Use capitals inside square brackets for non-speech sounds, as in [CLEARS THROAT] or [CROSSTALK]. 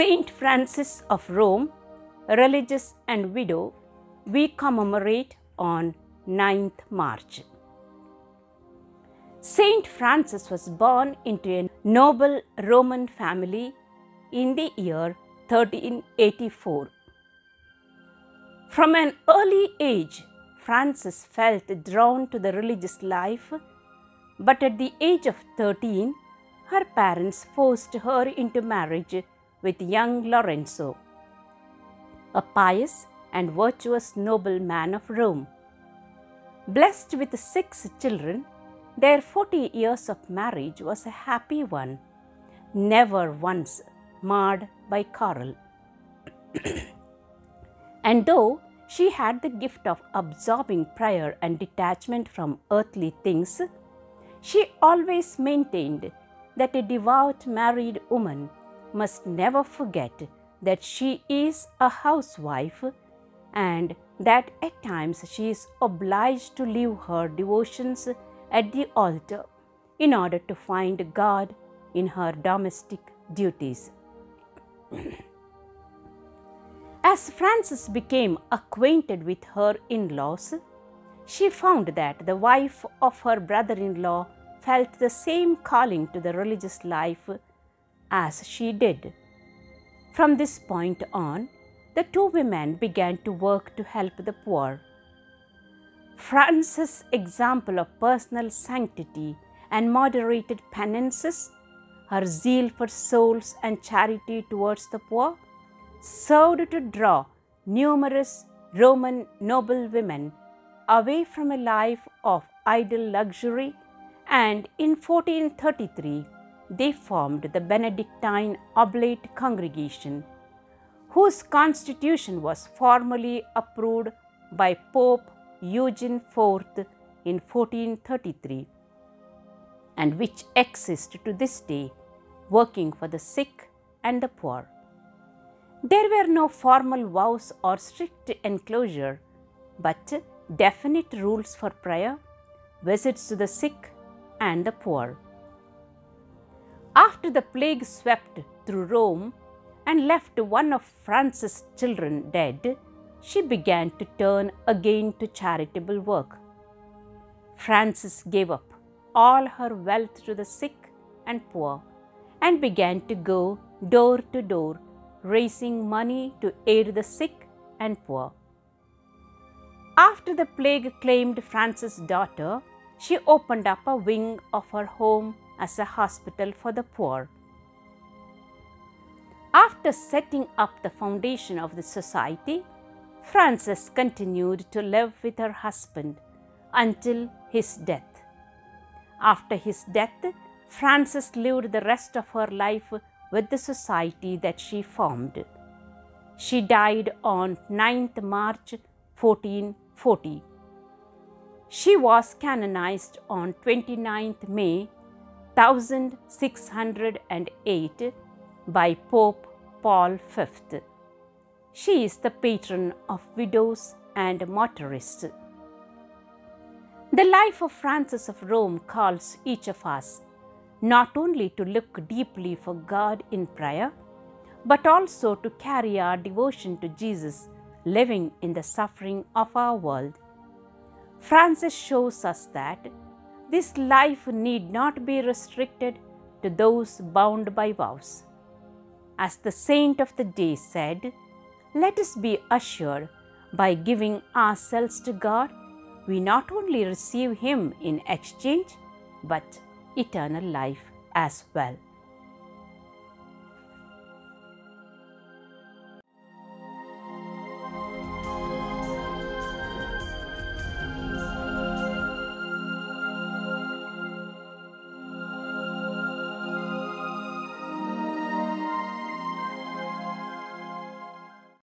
Saint Frances of Rome, religious and widow, we commemorate on 9th March. Saint Frances was born into a noble Roman family in the year 1384. From an early age, Frances felt drawn to the religious life, but at the age of 13, her parents forced her into marriage with young Lorenzo, a pious and virtuous nobleman of Rome. Blessed with six children, their 40 years of marriage was a happy one, never once marred by quarrel. [CLEARS THROAT] and though she had the gift of absorbing prayer and detachment from earthly things, she always maintained that a devout married woman must never forget that she is a housewife and that at times she is obliged to leave her devotions at the altar in order to find God in her domestic duties. As Frances became acquainted with her in laws, she found that the wife of her brother in law felt the same calling to the religious life as she did. From this point on, the two women began to work to help the poor. Frances' example of personal sanctity and moderated penances, her zeal for souls and charity towards the poor, served to draw numerous Roman noble women away from a life of idle luxury, and in 1433 they formed the Benedictine Oblate Congregation, whose constitution was formally approved by Pope Eugene IV in 1433, and which exists to this day, working for the sick and the poor. There were no formal vows or strict enclosure, but definite rules for prayer, visits to the sick and the poor. After the plague swept through Rome and left one of Frances' children dead, she began to turn again to charitable work. Frances gave up all her wealth to the sick and poor and began to go door to door, raising money to aid the sick and poor. After the plague claimed Frances' daughter, she opened up a wing of her home as a hospital for the poor. After setting up the foundation of the society, Frances continued to live with her husband until his death. After his death, Frances lived the rest of her life with the society that she formed. She died on 9th March 1440. She was canonized on 29th May 1608 by Pope Paul V. She is the patron of widows and motorists. The life of Frances of Rome calls each of us not only to look deeply for God in prayer, but also to carry our devotion to Jesus living in the suffering of our world. Frances shows us that this life need not be restricted to those bound by vows. As the saint of the day said, let us be assured by giving ourselves to God, we not only receive Him in exchange, but eternal life as well.